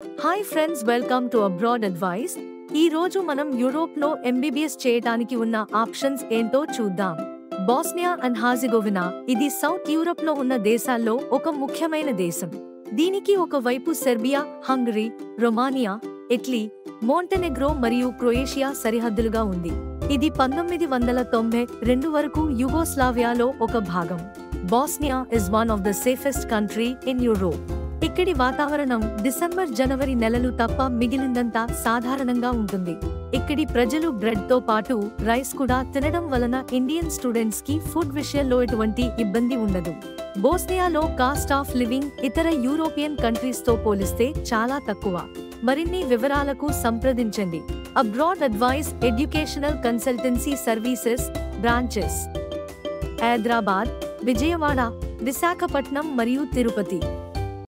Hi friends welcome to abroad advice ఈ రోజు మనం యూరోప్లో ఎంబీబీఎస్ చేయడానికి ఉన్న ఆప్షన్స్ ఏంటో చూద్దాం. బాస్నియా అండ్ హాజిగోవినా ఇది సౌత్ యూరప్లో ఉన్న దేశాల్లో ఒక ముఖ్యమైన దేశం. దీనికి ఒక వైపు Serbia Hungary Romania Italy Montenegro మరియు క్రొయేషియా సరిహద్దులుగా ఉంది. ఇది పంతొమ్మిది వందల తొంభై రెండు వరకు యుగోస్లావియాలో ఒక భాగం. Bosnia is one of the safest country in Europe ఇక్కడి వాతావరణం డిసెంబర్ జనవరి నెలలు తప్ప మిగిలిందంతా సాధారణంగా ఉంటుంది. ఇక్కడి ప్రజలు బ్రెడ్తో పాటు రైస్ కూడా తినడం వలన ఇండియన్ స్టూడెంట్స్కి ఫుడ్ విషయంలో ఎటువంటి ఇబ్బంది ఉండదు. బోస్నియాలో కాస్ట్ ఆఫ్ లివింగ్ ఇతర యూరోపియన్ కంట్రీస్తో పోలిస్తే చాలా తక్కువ. మరిన్ని వివరాలకు సంప్రదించండి. Abroad advice educational consultancy services branches. Hyderabad Vijayawada Visakhapatnam మరియు తిరుపతి.